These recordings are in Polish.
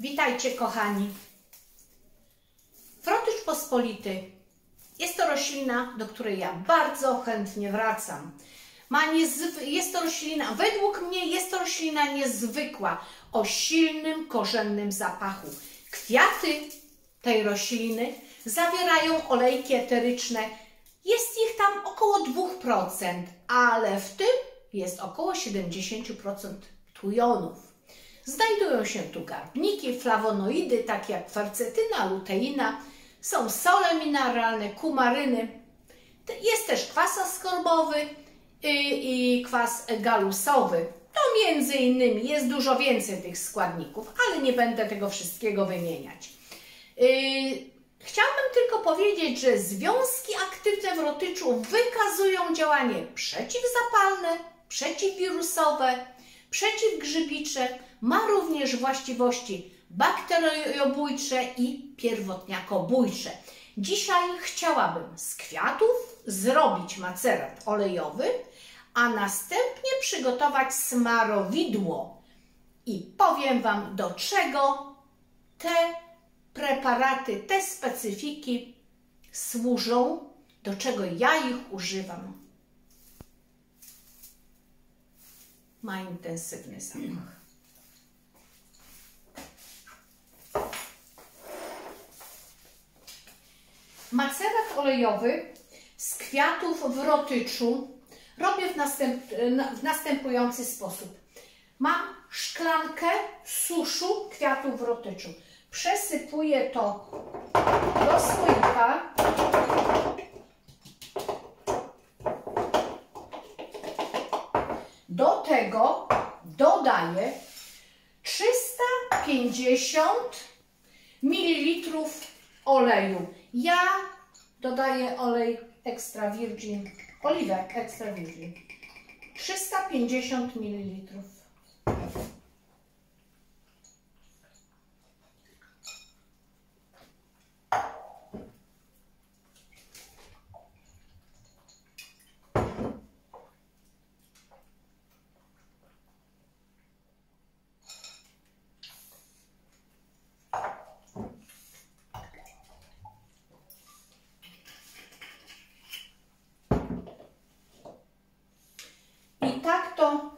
Witajcie kochani. Frotycz pospolity jest to roślina, do której ja bardzo chętnie wracam. Ma. Jest to roślina, według mnie jest to roślina niezwykła, o silnym, korzennym zapachu. Kwiaty tej rośliny zawierają olejki eteryczne. Jest ich tam około 2%, ale w tym jest około 70% tujonów. Znajdują się tu garbniki, flawonoidy, takie jak kwarcetyna, luteina, są sole mineralne, kumaryny. Jest też kwas askorbowy i, i kwas galusowy. To między innymi jest dużo więcej tych składników, ale nie będę tego wszystkiego wymieniać. Yy, chciałabym tylko powiedzieć, że związki aktywne w rotyczu wykazują działanie przeciwzapalne, przeciwwirusowe, przeciwgrzybicze, ma również właściwości bakteriobójcze i pierwotniakobójcze. Dzisiaj chciałabym z kwiatów zrobić macerat olejowy, a następnie przygotować smarowidło. I powiem Wam, do czego te preparaty, te specyfiki służą, do czego ja ich używam. Ma intensywny zapach. Macerat olejowy z kwiatów w rotyczu robię w, następ, w następujący sposób. Mam szklankę suszu kwiatów w rotyczu. Przesypuję to do słoika. Do tego dodaję 350 ml oleju. Ja dodaję olej extra virgin, oliwę extra virgin. 350 ml.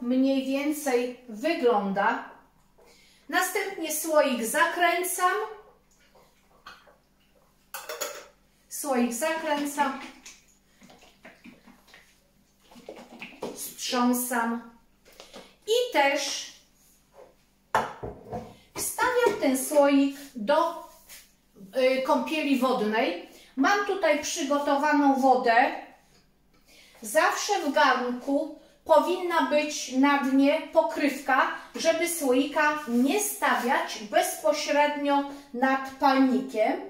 Mniej więcej wygląda. Następnie słoik zakręcam. Słoik zakręcam. Strząsam. I też wstawiam ten słoik do y, kąpieli wodnej. Mam tutaj przygotowaną wodę. Zawsze w garnku powinna być na dnie pokrywka, żeby słoika nie stawiać bezpośrednio nad palnikiem.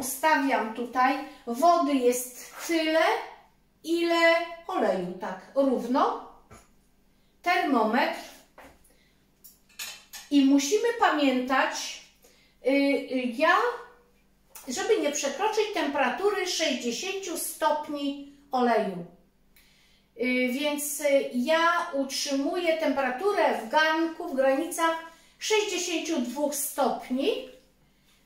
Ustawiam tutaj, wody jest tyle, ile oleju, tak równo. Termometr. I musimy pamiętać, yy, ja, żeby nie przekroczyć temperatury 60 stopni oleju. Y, więc y, ja utrzymuję temperaturę w garnku w granicach 62 stopni,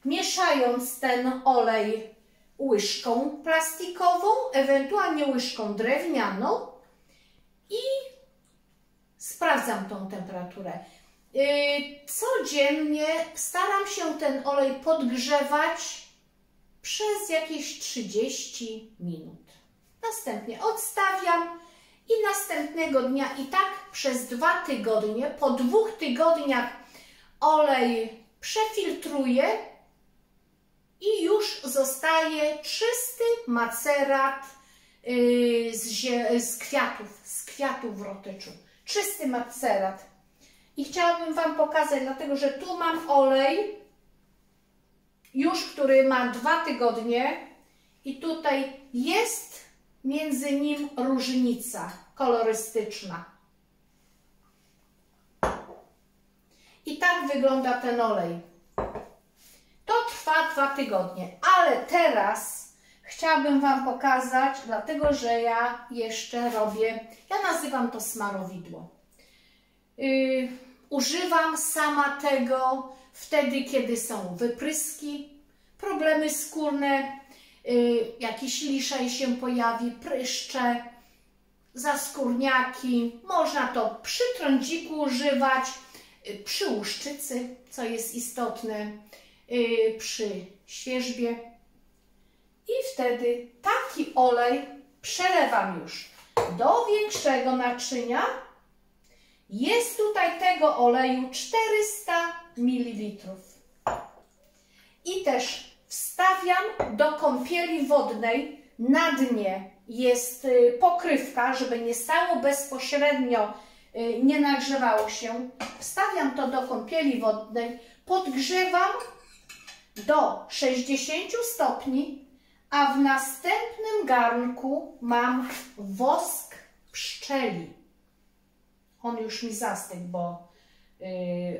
mieszając ten olej łyżką plastikową, ewentualnie łyżką drewnianą i sprawdzam tą temperaturę. Y, codziennie staram się ten olej podgrzewać przez jakieś 30 minut. Następnie odstawiam i następnego dnia i tak przez dwa tygodnie, po dwóch tygodniach olej przefiltruję i już zostaje czysty macerat yy, z, z, kwiatów, z kwiatów w rotyczu. Czysty macerat. I chciałabym Wam pokazać, dlatego że tu mam olej, już który ma dwa tygodnie i tutaj jest między nim różnica kolorystyczna. I tak wygląda ten olej. To trwa dwa tygodnie, ale teraz chciałabym Wam pokazać, dlatego że ja jeszcze robię, ja nazywam to smarowidło. Yy, używam sama tego wtedy, kiedy są wypryski, problemy skórne, jakiś liszaj się pojawi, pryszcze, zaskórniaki. Można to przy trądziku używać, y, przy łuszczycy, co jest istotne, y, przy świeżbie. I wtedy taki olej przelewam już do większego naczynia. Jest tutaj tego oleju 400 ml. I też wstawiam do kąpieli wodnej. Na dnie jest y, pokrywka, żeby nie stało bezpośrednio, y, nie nagrzewało się. Wstawiam to do kąpieli wodnej, podgrzewam do 60 stopni, a w następnym garnku mam wosk pszczeli. On już mi zastygł, bo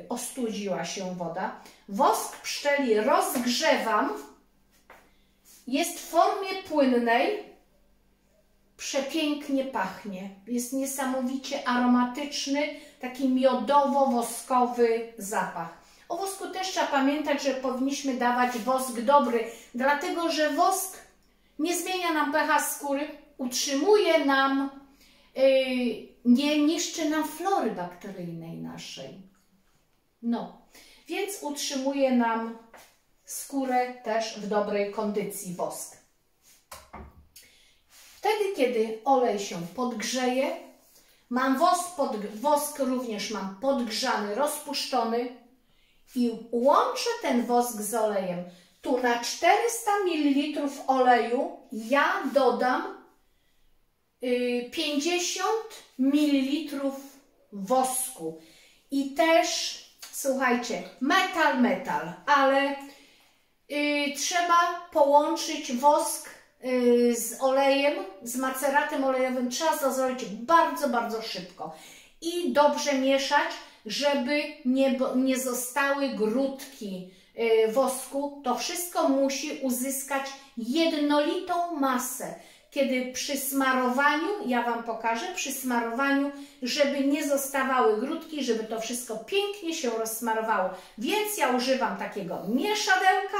ostudziła się woda. Wosk pszczeli rozgrzewam. Jest w formie płynnej. Przepięknie pachnie. Jest niesamowicie aromatyczny, taki miodowo-woskowy zapach. O wosku też trzeba pamiętać, że powinniśmy dawać wosk dobry, dlatego że wosk nie zmienia nam pH skóry, utrzymuje nam, yy, nie niszczy nam flory bakteryjnej naszej. No, więc utrzymuje nam skórę też w dobrej kondycji wosk. Wtedy, kiedy olej się podgrzeje, mam wosk, pod, wosk również mam podgrzany, rozpuszczony, i łączę ten wosk z olejem. Tu na 400 ml oleju ja dodam 50 y, ml wosku. I też, słuchajcie, metal, metal, ale y, trzeba połączyć wosk y, z olejem, z maceratem olejowym. Trzeba to zrobić bardzo, bardzo szybko. I dobrze mieszać, żeby nie, nie zostały grudki y, wosku, to wszystko musi uzyskać jednolitą masę. Kiedy przy smarowaniu, ja Wam pokażę, przy smarowaniu, żeby nie zostawały grudki, żeby to wszystko pięknie się rozsmarowało. Więc ja używam takiego mieszadełka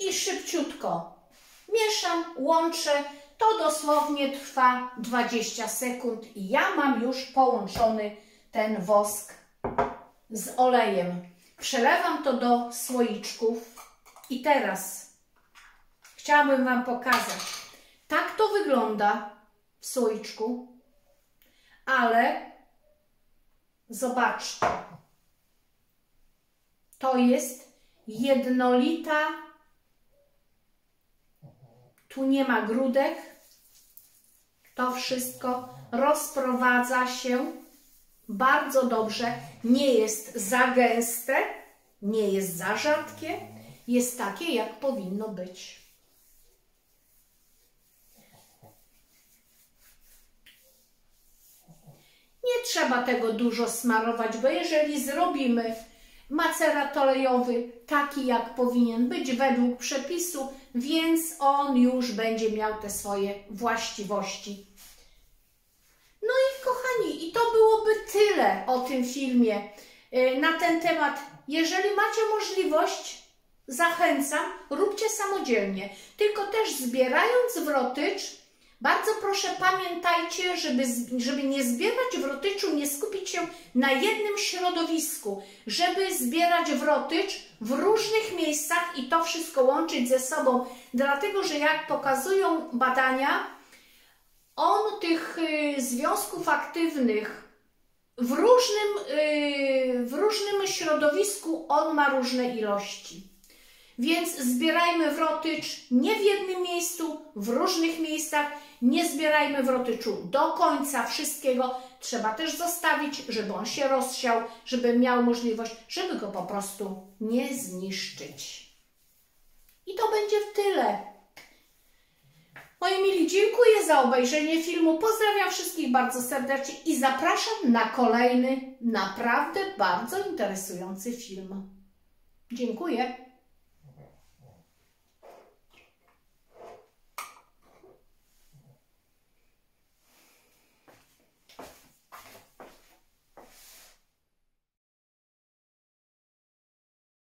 i szybciutko mieszam, łączę. To dosłownie trwa 20 sekund i ja mam już połączony ten wosk z olejem. Przelewam to do słoiczków i teraz chciałabym Wam pokazać. Tak to wygląda w słoiczku, ale zobaczcie. To jest jednolita, tu nie ma grudek, to wszystko rozprowadza się bardzo dobrze, nie jest za gęste, nie jest za rzadkie, jest takie, jak powinno być. Nie trzeba tego dużo smarować, bo jeżeli zrobimy macerat olejowy taki, jak powinien być według przepisu, więc on już będzie miał te swoje właściwości no i kochani, i to byłoby tyle o tym filmie y, na ten temat. Jeżeli macie możliwość, zachęcam, róbcie samodzielnie. Tylko też zbierając wrotycz, bardzo proszę pamiętajcie, żeby, żeby nie zbierać wrotyczu, nie skupić się na jednym środowisku, żeby zbierać wrotycz w różnych miejscach i to wszystko łączyć ze sobą. Dlatego, że jak pokazują badania, on tych y, związków aktywnych w różnym, y, w różnym środowisku on ma różne ilości. Więc zbierajmy wrotycz nie w jednym miejscu, w różnych miejscach. Nie zbierajmy wrotyczu do końca wszystkiego. Trzeba też zostawić, żeby on się rozsiał, żeby miał możliwość, żeby go po prostu nie zniszczyć. I to będzie w tyle. Moi mili, dziękuję za obejrzenie filmu. Pozdrawiam wszystkich bardzo serdecznie i zapraszam na kolejny, naprawdę bardzo interesujący film. Dziękuję.